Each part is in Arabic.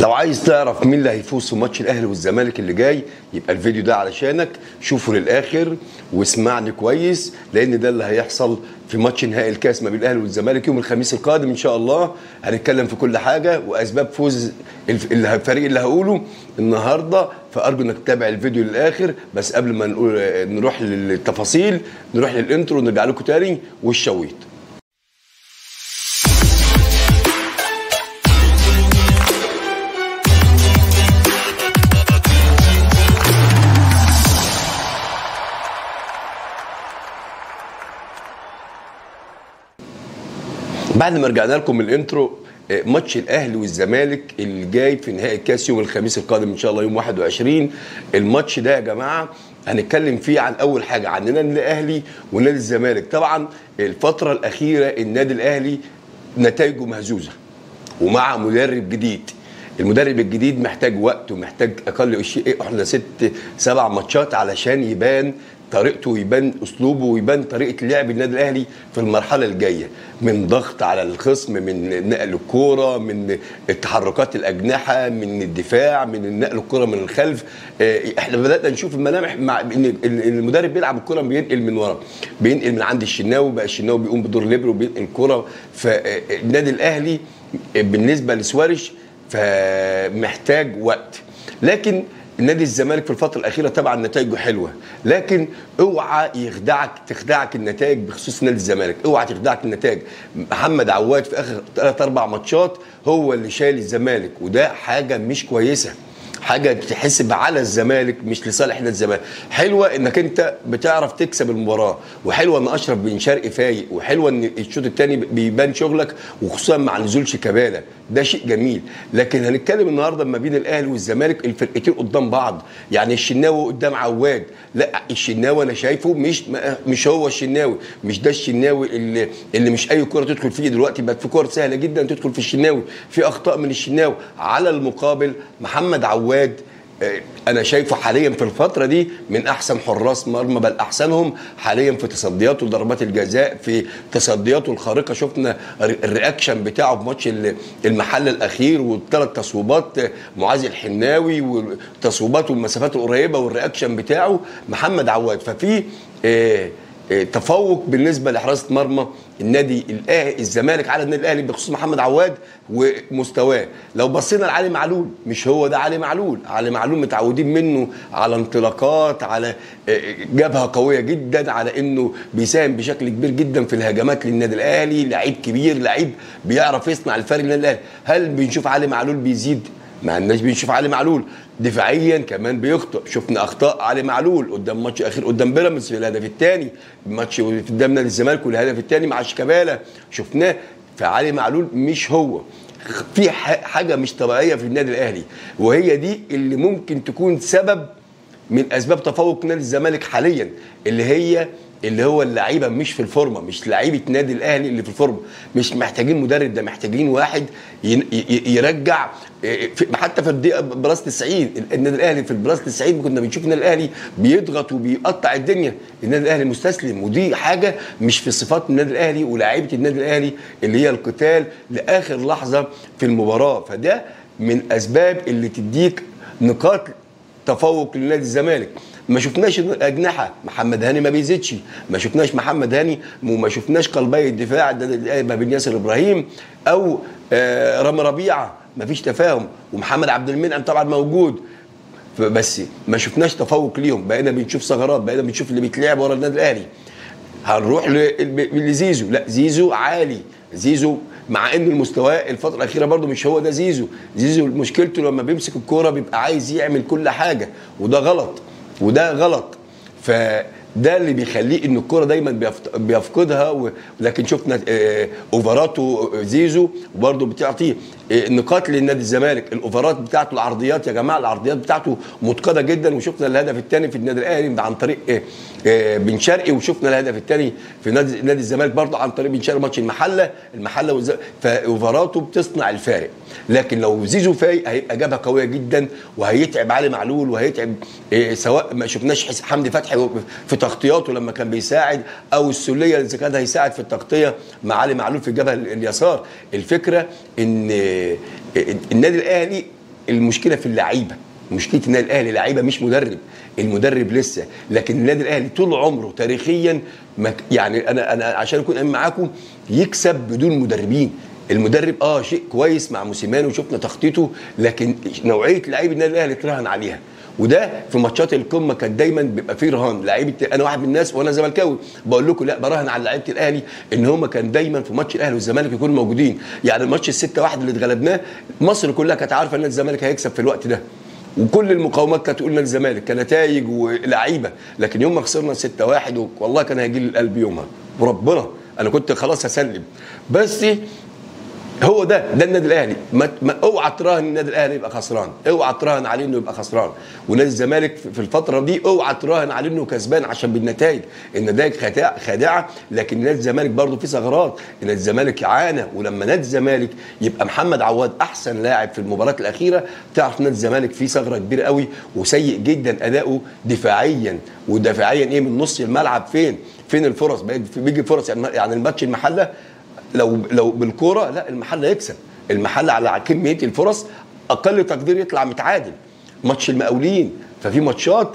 لو عايز تعرف مين اللي هيفوز في ماتش الأهلي والزمالك اللي جاي يبقى الفيديو ده علشانك. شوفه للآخر واسمعني كويس لأن ده اللي هيحصل في ماتش نهائي الكأس ما بين الأهلي والزمالك يوم الخميس القادم إن شاء الله. هنتكلم في كل حاجة وأسباب فوز الفريق اللي هقوله النهارده. فأرجو إنك تتابع الفيديو للآخر. بس قبل ما نقول نروح للتفاصيل نروح للإنترو ونرجع لكم تاني. والشويط بعد ما رجعنا لكم من ال intro آه، ماتش الأهلي والزمالك اللي جاي في نهائي الكاس يوم الخميس القادم إن شاء الله يوم 21 الماتش ده يا جماعة هنتكلم فيه عن أول حاجة عن النادي الأهلي ونادي الزمالك. طبعا الفترة الأخيرة النادي الأهلي نتائجه مهزوزة ومع مدرب جديد. المدرب الجديد محتاج وقت ومحتاج أقل شيء إحنا ست سبع ماتشات علشان يبان طريقته ويبان أسلوبه ويبان طريقة لعب النادي الأهلي في المرحلة الجاية. من ضغط على الخصم من نقل الكورة من تحركات الأجنحة من الدفاع من نقل الكورة من الخلف. آه، إحنا بدأنا نشوف الملامح مع إن ال- المدرب بيلعب الكورة بينقل من ورا بينقل من عند الشناوي بقى الشناوي بيقوم بدور ليبرو بينقل الكورة. فالنادي الأهلي بالنسبة لسوارش فمحتاج وقت. لكن نادي الزمالك في الفترة الأخيرة طبعا نتائجه حلوة لكن اوعى يخدعك تخدعك النتائج بخصوص نادي الزمالك اوعى تخدعك النتائج. محمد عواد في آخر ثلاث أربع ماتشات هو اللي شايل الزمالك وده حاجة مش كويسة. حاجة تحسب على الزمالك مش لصالح نادي الزمالك. حلوة إنك أنت بتعرف تكسب المباراة وحلوة إن أشرف بن شرقي فايق وحلوة إن الشوط الثاني بيبان شغلك وخصوصا مع نزول شيكابالا. ده شيء جميل. لكن هنتكلم النهارده ما بين الأهلي والزمالك الفرقتين قدام بعض. يعني الشناوي قدام عواد. لا الشناوي أنا شايفه مش مش هو الشناوي. مش ده الشناوي اللي اللي مش أي كرة تدخل فيه دلوقتي. بقت في كور سهلة جدا تدخل في الشناوي. في أخطاء من الشناوي. على المقابل محمد عواد آه، أنا شايفه حاليا في الفترة دي من أحسن حراس مرمى بل أحسنهم حاليا في تصدياته لضربات الجزاء في تصدياته الخارقة. شفنا ال ر- ال reaction بتاعه في ماتش ال- المحل الأخير والثلاث تصويبات آه، معاذ الحناوي والتصويبات والمسافات القريبة والرياكشن بتاعه محمد عواد. ففي آه، تفوق بالنسبة لحراسه مرمى النادي الأه- الزمالك على النادي الأهلي بخصوص محمد عواد ومستواه. لو بصينا لعلي معلول مش هو ده علي معلول. علي معلول متعودين منه على انطلاقات على آه، جبهة قوية جدا على إنه بيساهم بشكل كبير جدا في الهجمات للنادي الأهلي. لعيب كبير لعيب بيعرف يصنع الفرق للنادي الأهلي. هل بنشوف علي معلول بيزيد ما عندناش بنشوف علي معلول. دفاعيا كمان بيخطئ. شفنا أخطاء علي معلول قدام ماتش أخير قدام بيراميدز في الهدف الثاني. ماتش قدام نادي الزمالك والهدف الثاني مع شيكابالا. شفناه فعلي معلول مش هو. في حاجة مش طبيعية في النادي الأهلي وهي دي اللي ممكن تكون سبب من أسباب تفوق نادي الزمالك حاليا اللي هي اللي هو اللعيبة مش في الفورمة مش لعيبة نادي الأهلي اللي في الفورمة. مش محتاجين مدرب ده محتاجين واحد يرجع في- حتى في الدقيقة plus 90 النادي الأهلي في ال plus 90 كنا بنشوف النادي الأهلي بيضغط وبيقطع الدنيا. النادي الأهلي مستسلم ودي حاجة مش في صفات النادي الأهلي ولاعيبه النادي الأهلي اللي هي القتال لآخر لحظة في المباراة. فده من أسباب اللي تديك نقاط تفوق لنادي الزمالك. ما شفناش الاجنحه محمد هاني ما بيزيدش. ما شفناش محمد هاني وما شفناش قلبي الدفاع ما بين ياسر إبراهيم أو آه، رامي ربيعة. ما فيش تفاهم. ومحمد عبد المنعم طبعا موجود. بس ما شفناش تفوق ليهم. بقينا بنشوف ثغرات. بقينا بنشوف اللي بيتلعب ورا النادي الأهلي. هنروح لزيزو لا زيزو عالي. زيزو مع ان المستوى الفترة الأخيرة برضو مش هو ده زيزو. زيزو مشكلته لما بيمسك الكورة بيبقى عايز يعمل كل حاجة. وده غلط. وده غلط. فده اللي بيخليه إن الكورة دايما بيفقدها و- لكن شفنا آه، over ات زيزو وبرضه بتعطيه. آه، نقاط للنادي الزمالك. ال over ات بتاعته العرضيات يا جماعة العرضيات بتاعته متقنه جدا. وشفنا الهدف الثاني في النادي الأهلي عن طريق آه، آه، بن شرقي. وشفنا الهدف الثاني في نادي نادي الزمالك برضه عن طريق بن شرقي. ماتش المحلة المحلة. فأوفراته بتصنع الفارق. لكن لو زيزو فايق هيبقى جبهه قوية جدا. وهيتعب علي معلول وهيتعب سواء ما شفناش حمدي فتحي في تغطياته لما كان بيساعد أو السوليه إذا كان هيساعد في التغطية مع علي معلول في الجبهة ال- اليسار. الفكرة إن النادي الاهلي المشكلة في اللعيبه. مشكله النادي الاهلي لعيبه مش مدرب. المدرب لسه. لكن النادي الاهلي طول عمره تاريخيا يعني أنا أنا عشان أكون أمين معاكم يكسب بدون مدربين. المدرب آه شيء كويس مع موسيماني وشفنا تخطيطه لكن نوعية لعيب النادي الاهلي اترهن عليها. وده في ماتشات القمه كان دايما بيبقى فيه رهان. لعيبة أنا واحد من الناس وأنا زملكاوي بقول لكم لا براهن على لعيبة الأهلي إن هم كان دايما في ماتش الأهلي والزمالك يكونوا موجودين. يعني الماتش الستة واحد اللي اتغلبناه مصر كلها كانت عارفة إن الزمالك هيكسب في الوقت ده. وكل المقاومات كانت تقول للزمالك كنتائج ولعيبة. لكن يوم ما خسرنا 6 1 والله كان هيجي لي القلب يومها. وربنا أنا كنت خلاص هسلم. بس هو ده ده النادي الأهلي. ما, ما اوعى تراهن النادي الأهلي يبقى خسران. اوعى تراهن عليه إنه يبقى خسران. ونادي الزمالك في الفترة دي اوعى تراهن عليه إنه كسبان عشان بالنتائج. النتائج خادعة لكن نادي الزمالك برضه فيه ثغرات. نادي الزمالك عانى ولما نادي الزمالك يبقى محمد عواد أحسن لاعب في المباراة الأخيرة تعرف نادي الزمالك فيه ثغرة كبيرة قوي وسيء جدا أداؤه دفاعيا. ودفاعيا إيه من نص الملعب فين؟ فين الفرص؟ بيجي فرص يعني الماتش المحلة لو لو بالكوره لا المحل يكسب. المحل على كمية الفرص أقل تقدير يطلع متعادل. ماتش المقاولين ففي ماتشات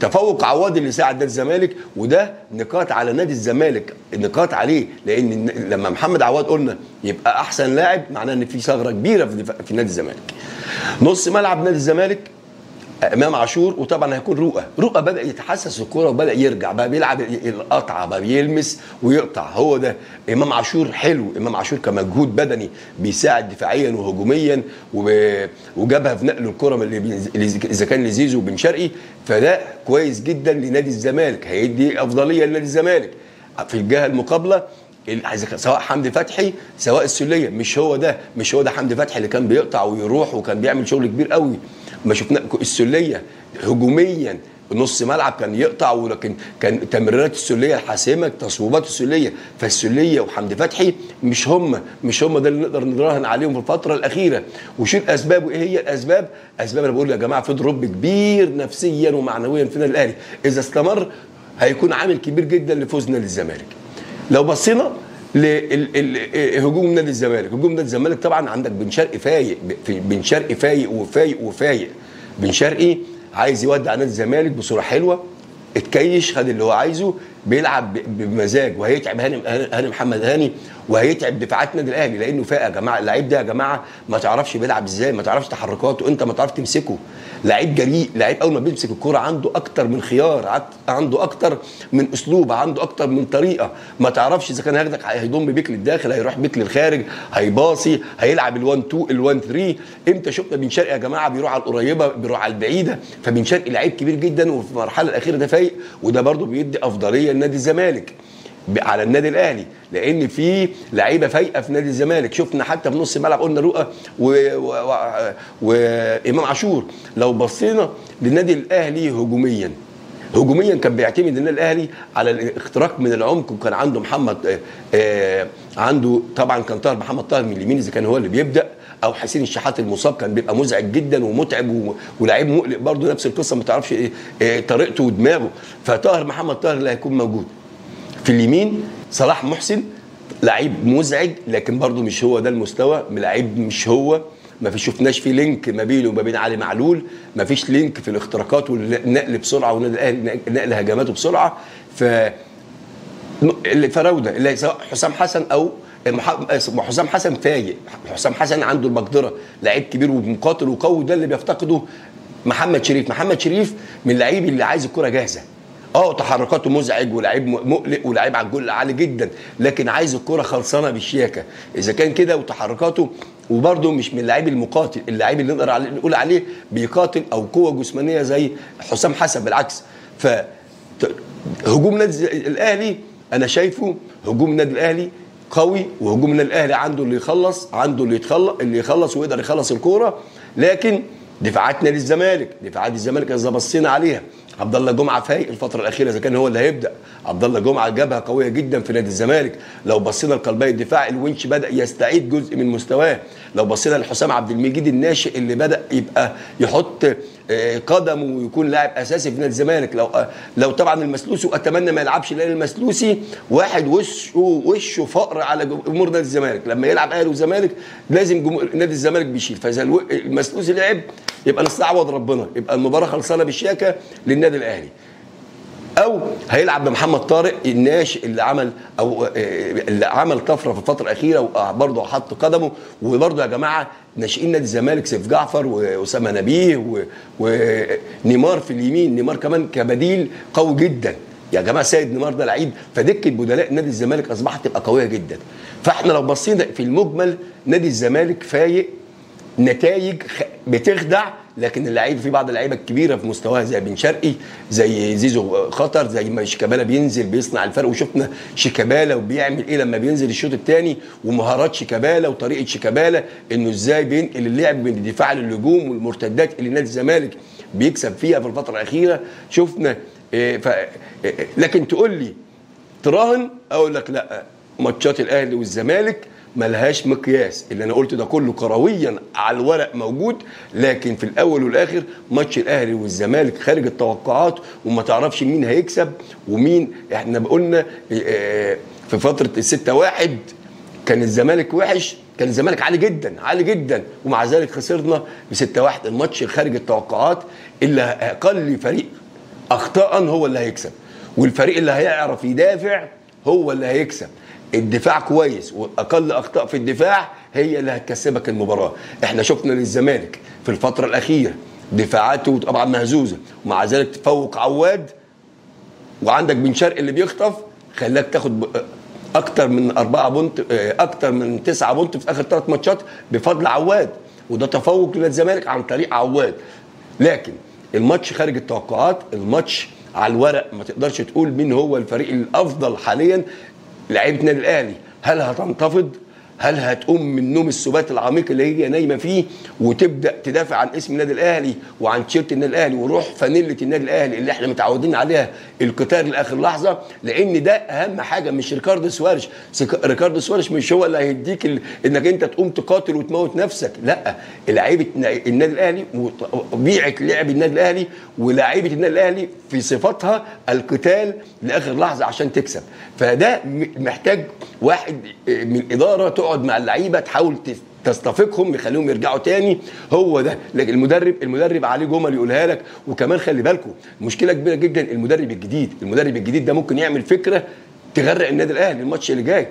تفوق عواد اللي ساعد نادي الزمالك وده نقاط على نادي الزمالك نقاط عليه. لأن لما محمد عواد قلنا يبقى أحسن لاعب معناه إن في ثغرة كبيرة في, في نادي الزمالك. نص ملعب نادي الزمالك إمام عاشور وطبعا هيكون رؤى. رؤى بدأ يتحسس الكورة وبدأ يرجع بقى بيلعب القطعه بقى بيلمس ويقطع. هو ده. إمام عاشور حلو. إمام عاشور كمجهود بدني بيساعد دفاعيا وهجوميا وجابها في نقل الكرة إذا كان لزيزو وبن شرقي. فده كويس جدا لنادي الزمالك. هيدي أفضلية لنادي الزمالك. في الجهة المقابلة سواء حمدي فتحي سواء السلية مش هو ده. مش هو ده حمدي فتحي اللي كان بيقطع ويروح وكان بيعمل شغل كبير قوي. ما شفنا السلية هجوميا. نص ملعب كان يقطع ولكن كان تمريرات السلية الحاسمة تصويبات السلية. فالسلية وحمدي فتحي مش هم مش هم ده اللي نقدر نراهن عليهم في الفترة الأخيرة. وشيل اسباب إيه هي الأسباب؟ أسباب أنا بقول يا جماعة في دروب كبير نفسيا ومعنويا في النادي الاهلي إذا استمر هيكون عامل كبير جدا لفوز نادي الزمالك لو بصينا لهجوم نادي الزمالك. هجوم نادي الزمالك طبعا عندك بن شرقي فايق بن شرقي فايق وفايق وفايق. بن شرقي عايز يودع نادي الزمالك بصورة حلوة اتكيش خد اللي هو عايزه بيلعب بمزاج وهيتعب هاني هاني محمد هاني. وهيتعب دفاعات النادي الأهلي لأنه فاق يا جماعة اللعيب ده يا جماعة ما تعرفش بيلعب إزاي ما تعرفش تحركاته أنت ما تعرفش تمسكه. لعيب جريء لعيب أول ما بيمسك الكوره عنده أكتر من خيار عنده أكتر من أسلوب عنده أكتر من طريقة. ما تعرفش إذا كان هياخدك هيضم بيك للداخل هيروح بيك للخارج هيباصي هيلعب ال1 2 ال1 3 إمتى شفنا بن شرقي يا جماعة بيروح على القريبة بيروح على البعيدة؟ فبن شرقي لعيب كبير جدا وفي المرحلة الأخيرة ده فايق وده برده بيدي أفضلية لنادي الزمالك. على النادي الاهلي لأن في لعيبه فايقه في نادي الزمالك. شفنا حتى في نص الملعب قلنا رؤى وامام عاشور. لو بصينا للنادي الاهلي هجوميا هجوميا كان بيعتمد النادي الاهلي على الاختراق من العمق وكان عنده محمد آآ آآ عنده طبعا كان طاهر محمد طاهر من اليمين إذا كان هو اللي بيبدأ أو حسين الشحات المصاب كان بيبقى مزعج جدا ومتعب ولاعيب مقلق برضه نفس القصة ما تعرفش إيه طريقته ودماغه. فطاهر محمد طاهر اللي هيكون موجود. في اليمين صلاح محسن لعيب مزعج لكن برضه مش هو ده المستوى. لعيب مش هو. ما في شفناش في link ما بينه وما بين علي معلول. ما فيش link في الاختراقات والنقل بسرعة والنادي الاهلي نقل هجماته بسرعة. ف الفراوده اللي سواء حسام حسن أو حسام حسن فايق. حسام حسن عنده المقدرة. لعيب كبير ومقاتل وقوي ده اللي بيفتقده محمد شريف. محمد شريف من اللعيب اللي عايز الكرة جاهزة. آه تحركاته مزعج ولاعيب مقلق ولاعيب على الجول عالي جدا لكن عايز الكرة خلصانة بالشياكه إذا كان كده وتحركاته وبرده مش من اللعيب المقاتل اللعيب اللي نقدر نقول عليه بيقاتل أو قوة جسمانية زي حسام حسن بالعكس. ف هجوم نادي الأهلي أنا شايفه هجوم النادي الأهلي قوي وهجوم النادي الأهلي عنده اللي يخلص عنده اللي يتخلص اللي يخلص ويقدر يخلص الكورة. لكن دفاعات نادي الزمالك دفاعات الزمالك إذا بصينا عليها عبد الله جمعة فايق الفترة الأخيرة إذا كان هو اللي هيبدأ. عبد الله جمعة جبهه قوية جدا في نادي الزمالك. لو بصينا لقلبي الدفاع الونش بدأ يستعيد جزء من مستواه. لو بصينا لحسام عبد المجيد الناشئ اللي بدأ يبقى يحط آه، قدمه ويكون لاعب أساسي في نادي الزمالك. لو آه، لو طبعا المسلوسي وأتمنى ما يلعبش لأن المسلوسي واحد وشه وشه فقر على جمهور نادي الزمالك. لما يلعب أهلي وزمالك لازم جمهور نادي الزمالك بيشيل. فإذا المسلوسي لعب يبقى نستعوض ربنا يبقى المباراة خلصانة بالشياكة للنادي الأهلي. أو هيلعب بمحمد طارق الناشئ اللي عمل أو آه، اللي عمل طفرة في الفترة الأخيرة وبرضه حط قدمه. وبرضه يا جماعة ناشئين نادي الزمالك سيف جعفر وأسامة نبيه ونيمار في اليمين. نيمار كمان كبديل قوي جدا. يا جماعة سيد نيمار ده لعيب فدكة بدلاء نادي الزمالك أصبحت تبقى قوية جدا. فإحنا لو بصينا في المجمل نادي الزمالك فايق نتائج بتخدع لكن اللعيب في بعض اللعيبة الكبيرة في مستواها زي بن شرقي زي زيزو خطر زي ما شيكابالا بينزل بيصنع الفرق وشفنا شيكابالا وبيعمل إيه لما بينزل الشوط الثاني ومهارات شيكابالا وطريقة شيكابالا إنه إزاي بينقل اللعب من الدفاع للهجوم والمرتدات اللي نادي الزمالك بيكسب فيها في الفترة الأخيرة شفنا إيه ف إيه لكن تقول لي تراهن؟ أقول لك لا ماتشات الأهلي والزمالك ملهاش مقياس. اللي أنا قلت ده كله كرويا على الورق موجود لكن في الأول والآخر ماتش الأهلي والزمالك خارج التوقعات وما تعرفش مين هيكسب ومين. إحنا قلنا آه، في فترة الستة واحد كان الزمالك وحش كان الزمالك عالي جدا عالي جدا. ومع ذلك خسرنا ب 6 1 الماتش خارج التوقعات. اللي أقل فريق اخطاء هو اللي هيكسب والفريق اللي هيعرف يدافع هو اللي هيكسب. الدفاع كويس وأقل أخطاء في الدفاع هي اللي هتكسبك المباراة. إحنا شفنا للزمالك في الفترة الأخيرة دفاعاته طبعا مهزوزة. ومع ذلك تفوق عواد وعندك بن شرقي اللي بيخطف خلاك تاخد أكتر من أربعة بونت آه، أكتر من تسعة بونت في آخر ثلاث ماتشات بفضل عواد. وده تفوق لنادي الزمالك عن طريق عواد. لكن الماتش خارج التوقعات الماتش على الورق ما تقدرش تقول مين هو الفريق الأفضل حاليا. لعيبه النادي الاهلي هل هتنتفض؟ هل هتقوم من نوم السبات العميق اللي هي نايمة فيه وتبدأ تدافع عن اسم النادي الأهلي وعن تيشيرت النادي الأهلي وروح فانيلة النادي الأهلي اللي إحنا متعودين عليها القتال لآخر لحظة؟ لأن ده أهم حاجة مش ريكاردو سوارش ريكاردو سوارش مش هو اللي هيديك ال... إنك أنت تقوم تقاتل وتموت نفسك. لا لعيبة النادي الأهلي وطبيعه لعب النادي الأهلي ولاعيبه النادي الأهلي في صفاتها القتال لآخر لحظة عشان تكسب. فده محتاج واحد من الاداره تقعد مع اللعيبة تحاول تس- تستفيقهم يخليهم يرجعوا تاني. هو ده. لكن المدرب المدرب عليه جمل يقولها لك. وكمان خلي بالكم مشكلة كبيرة جدا المدرب الجديد. المدرب الجديد ده ممكن يعمل فكرة تغرق النادي الأهلي الماتش اللي جاي.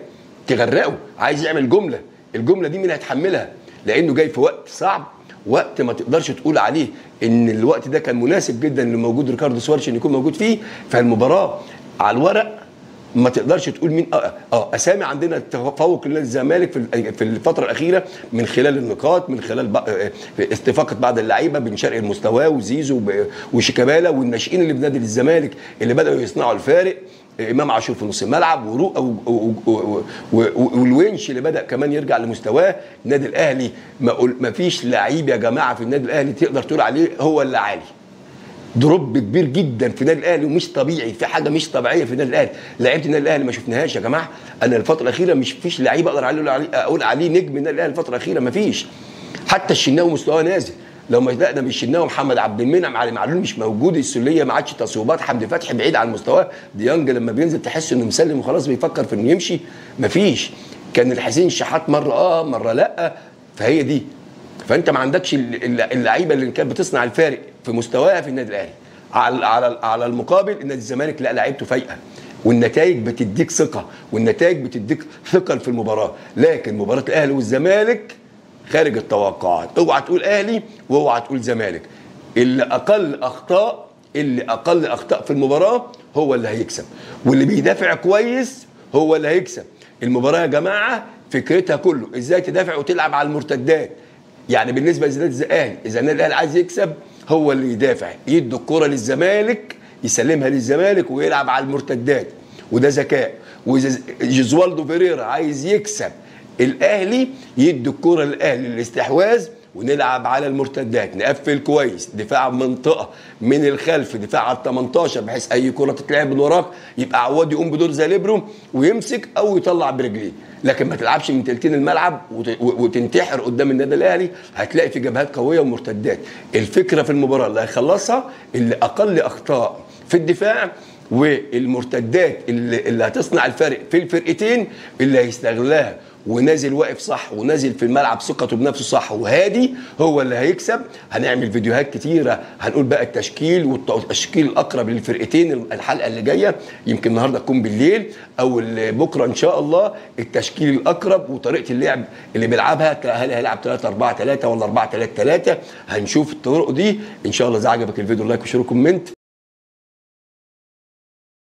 تغرقه. عايز يعمل جملة. الجملة دي مين هيتحملها؟ لأنه جاي في وقت صعب وقت ما تقدرش تقول عليه إن الوقت ده كان مناسب جدا لموجود ريكاردو سوارش إن يكون موجود فيه. فالمباراة على الورق ما تقدرش تقول مين. آه, آه أسامي عندنا تفوق لنادي الزمالك في في الفترة الأخيرة من خلال النقاط من خلال بق- آه، استفاقه بعض اللعيبة بن شرقي المستواه وزيزو وشيكابالا والناشئين اللي في نادي الزمالك اللي بدأوا يصنعوا الفارق. إمام عاشور في نص الملعب والونش اللي بدأ كمان يرجع لمستواه. النادي الأهلي ما فيش لعيب يا جماعة في النادي الأهلي تقدر تقول عليه هو اللي عالي. دروب كبير جدا في النادي الأهلي ومش طبيعي في حاجة مش طبيعية في النادي الأهلي. لعيبة النادي الأهلي ما شفناهاش يا جماعة. أنا الفترة الأخيرة مش فيش لعيب أقدر أقول عليه أقول عليه نجم النادي الأهلي الفترة الأخيرة ما فيش. حتى الشناوي مستواه نازل. لو ما بدانا بالشناوي محمد عبد المنعم علي معلول مش موجود. السوليه ما عادش تصويبات. حمدي فتحي بعيد عن مستواه. ديانج لما بينزل تحس إنه مسلم وخلاص بيفكر في إنه يمشي. ما فيش. كان الحسين الشحات مرة آه مرة لأ. فهي دي. فانت ما عندكش ال- ال- اللعيبة اللي كانت بتصنع الفارق في مستواها في النادي الأهلي. على على على المقابل النادي الزمالك لا لعيبته فايقة. والنتائج بتديك ثقة والنتائج بتديك ثقل في المباراة. لكن مباراة الأهلي والزمالك خارج التوقعات. اوعى تقول أهلي واوعى تقول زمالك. اللي أقل أخطاء اللي أقل أخطاء في المباراة هو اللي هيكسب. واللي بيدافع كويس هو اللي هيكسب. المباراة يا جماعة فكرتها كله. إزاي تدافع وتلعب على المرتدات؟ يعني بالنسبة للنادي الاهلي اذا النادي الأهلي عايز يكسب هو اللي يدافع يدي الكرة للزمالك يسلمها للزمالك ويلعب على المرتدات. وده ذكاء. وإذا جيزوالدو فيريرا عايز يكسب الأهلي يدي الكرة للأهلي الاستحواذ ونلعب على المرتدات نقفل كويس دفاع منطقة من الخلف دفاع على ال 18 بحيث أي كرة تتلعب من وراك يبقى عواد يقوم بدور زي ليبرو ويمسك أو يطلع برجليه. لكن ما تلعبش من تلتين الملعب وت- وتنتحر قدام النادي الأهلي هتلاقي في جبهات قوية ومرتدات. الفكرة في المباراة اللي هيخلصها اللي أقل أخطاء في الدفاع والمرتدات اللي, اللي هتصنع الفرق في الفرقتين اللي هيستغلها. ونازل واقف صح ونازل في الملعب ثقته بنفسه صح وهادي هو اللي هيكسب. هنعمل فيديوهات كتيرة هنقول بقى التشكيل والتشكيل الأقرب للفرقتين الحلقة اللي جاية. يمكن النهارده تكون بالليل أو بكرة إن شاء الله. التشكيل الأقرب وطريقة اللعب اللي بيلعبها هل هيلعب 3 4 3 ولا 4 3 3 هنشوف الطرق دي. إن شاء الله إذا عجبك الفيديو like و share و comment.